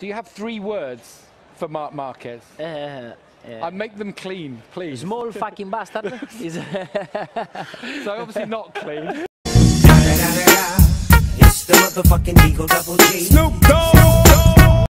Do you have three words for Marc Marquez? Uh, uh, I make them clean, please. small fucking bastard So obviously not clean. It's the motherfucking Eagle Double G. Snoop